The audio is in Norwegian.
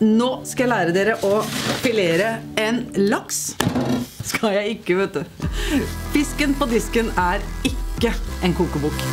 Nå skal jeg lære dere å filere en laks. Skal jeg ikke, vet du. Fisken på disken er ikke en kokebok.